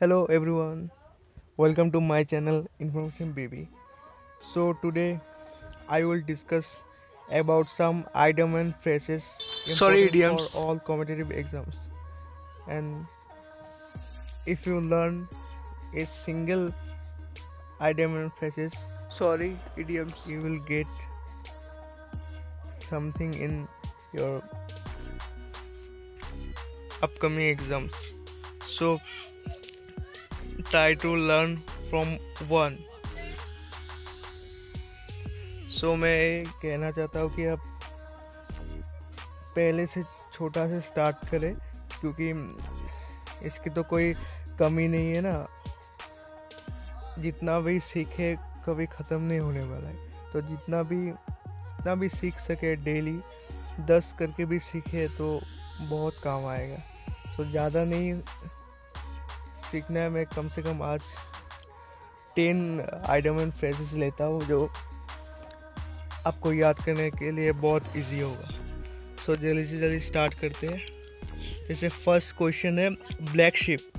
hello everyone welcome to my channel information baby so today i will discuss about some idiom and phrases Sorry, idioms. for all competitive exams and if you learn a single idiom and phrases Sorry, idioms. you will get something in your upcoming exams so try to learn from one. So so, मैं कहना चाहता हूँ कि आप पहले से छोटा से स्टार्ट करें क्योंकि इसकी तो कोई कमी नहीं है ना। जितना भी सीखे कभी ख़त्म नहीं होने वाला है। तो जितना भी जितना भी सीख सके डेली दस करके भी सीखे तो बहुत काम आएगा। तो ज़्यादा नहीं सीखना है मैं कम से कम आज टेन आइटम एंड फ्रेजेस लेता हूँ जो आपको याद करने के लिए बहुत इजी होगा। सो so, जल्दी से जल्दी स्टार्ट करते हैं। जैसे फ़र्स्ट क्वेश्चन है ब्लैक शिप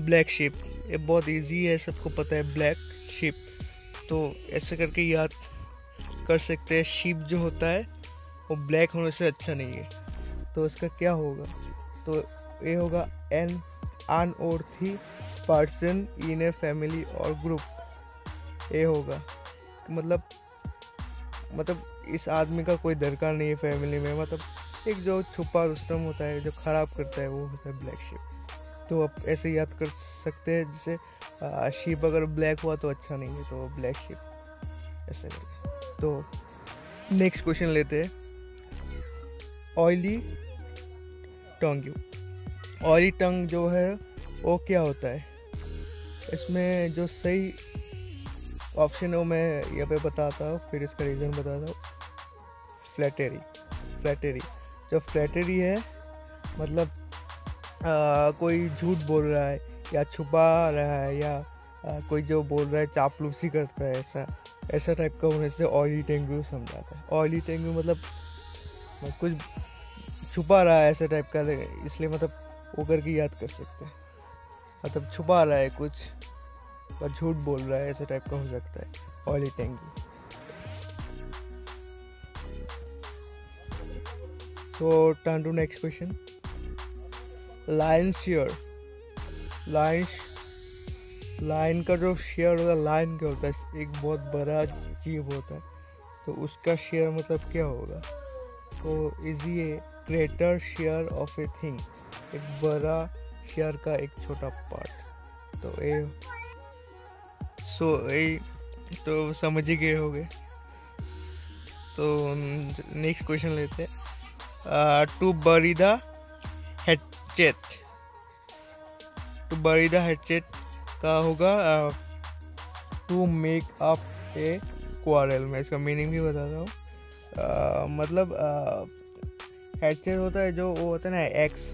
ब्लैक शिप ये बहुत इजी है सबको पता है ब्लैक शिप तो ऐसे करके याद कर सकते हैं शिप जो होता है वो ब्लैक होने से अच्छा नहीं है। तो इसका क्या होगा? तो ये होगा an unworthy person in a family और ग्रुप। ये होगा। मतलब मतलब इस आदमी का कोई दरकार नहीं है फैमिली में। मतलब एक जो छुपा रुस्तम होता है, जो ख़राब करता है, वो होता है ब्लैक शिप। तो आप ऐसे याद कर सकते हैं, जैसे शिप अगर ब्लैक हुआ तो अच्छा नहीं है तो ब्लैक शिप ऐसे करके। तो नेक्स्ट क्वेश्चन लेते हैं। ऑयली टंग ऑयली टंग जो है वो क्या होता है? इसमें जो सही ऑप्शन है वो मैं यहाँ पे बताता हूँ फिर इसका रीज़न बताता हूँ। फ्लैटेरी फ्लैटेरी जो फ्लैटेरी है मतलब आ, कोई झूठ बोल रहा है या छुपा रहा है या आ, कोई जो बोल रहा है चापलूसी करता है ऐसा ऐसा टाइप का होने से ऑयली टेंगू समझाता है। ऑयली टेंगू मतलब कुछ छुपा रहा है ऐसा टाइप का इसलिए मतलब वो करके याद कर सकते हैं। मतलब छुपा रहा है कुछ और झूठ बोल रहा है, ऐसे टाइप का हो सकता है। Oily tongue so turn to next question lion share lion lion का जो शेयर होता है लाइन क्या होता है? एक बहुत बड़ा जीव होता है। तो उसका शेयर मतलब क्या होगा? तो इजी है greater share of a thing एक बड़ा शेयर का एक छोटा पार्ट तो ये सो ये तो समझ ही गए हो गए तो नेक्स्ट क्वेश्चन लेते हैं. To bury the hatchet to bury the hatchet का होगा to make up a quarrel मैं इसका मीनिंग भी बताता हूँ. मतलब हेडचेट होता है जो वो होता है ना एक्स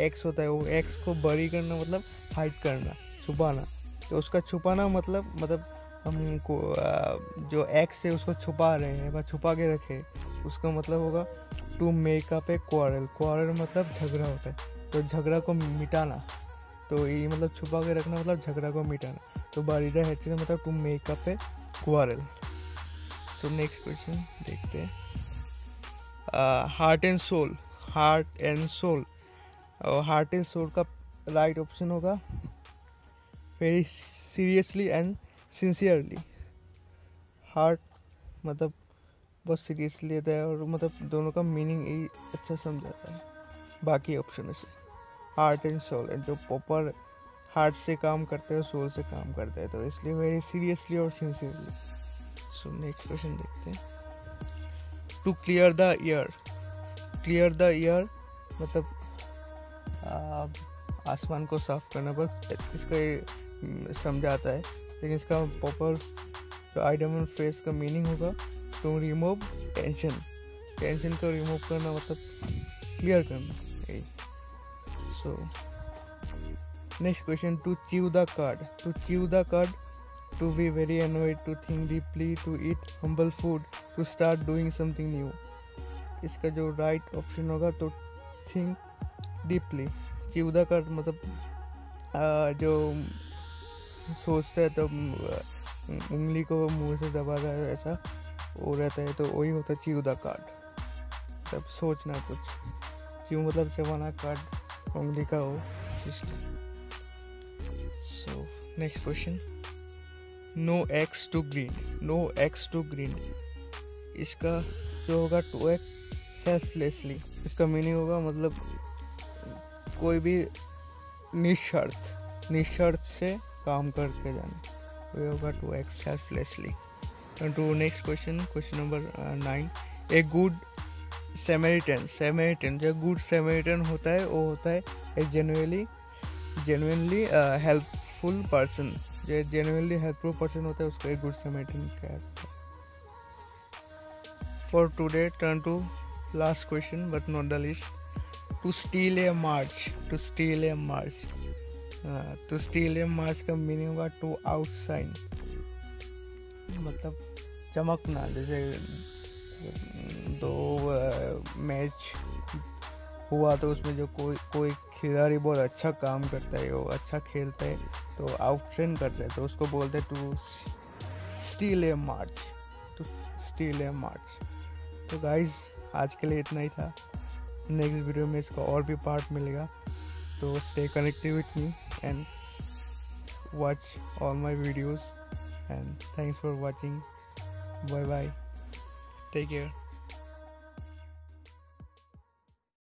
एक्स होता है, वो एक्स को बड़ी करना मतलब हाइड करना, छुपाना। तो उसका छुपाना मतलब मतलब हमको जो एक्स है उसको छुपा रहे हैं या छुपा के रखे, उसका मतलब होगा to make up a quarrel quarrel मतलब झगड़ा होता है तो झगड़ा को मिटाना। तो ये मतलब छुपा के रखना मतलब झगड़ा को मिटाना। तो बारी बारीडा है मतलब to make up a quarrel so next question देखते हैं। Heart and soul heart and soul और हार्ट एंड सोल का राइट ऑप्शन होगा। Very seriously and sincerely heart मतलब बहुत सीरियसली लेता है और मतलब दोनों का मीनिंग ही अच्छा समझाता है। बाकी ऑप्शन से। हार्ट एंड सोल एंड जो प्रॉपर हार्ट से काम करते हैं सोल से काम करते हैं। तो इसलिए वेरी सीरियसली और सिंसियरली सो नेक्स्ट क्वेश्चन देखते हैं। To clear the air clear the air मतलब आसमान को साफ़ करने पर इसका समझाता है। लेकिन इसका प्रॉपर जो आइडम फेस का मीनिंग होगा टू रिमूव टेंशन टेंशन को रिमूव करना मतलब क्लियर करना। So next question to chew the cud to chew the cud to be very annoyed to think deeply to eat humble food to start doing something new इसका जो right right option होगा तो think deeply चिवदा का मतलब जो सोचता है तो उंगली को मुँह से दबाता है ऐसा, वो रहता है तो वही होता है च्यू द कार्ड तब सोचना कुछ च्यू मतलब चबाना कार्ड उंगली का हो, इसलिए। So next question no axe to grind no axe to grind इसका जो होगा टू एक्स सेल्फलेसली इसका मीनिंग होगा मतलब कोई भी निशर्त निशर्त से काम करके जाना वो होगा to act selflessly to next question question number nine a good Samaritan Samaritan जो गुड सेमेरिटन होता है, वो होता है एक जेनुअली जेनुअनली हेल्पफुल पर्सन जो जेनुअनली हेल्पफुल पर्सन होता है, उसको एक गुड सेमेरिटन कहते हैं। For today turn to last question, but not the least. To steal a march to steal a march to steal a march का meaning होगा to आउटसाइन मतलब चमकना, जैसे दो मैच हुआ तो उसमें जो कोई कोई खिलाड़ी बहुत अच्छा काम करता है, वो अच्छा खेलता है तो आउट करता है तो उसको बोलते हैं to steal a march to steal a march तो गाइज़ आज के लिए इतना ही था। नेक्स्ट वीडियो में इसका और भी पार्ट मिलेगा। तो stay connected with me and watch all my videos and thanks for watching bye bye take care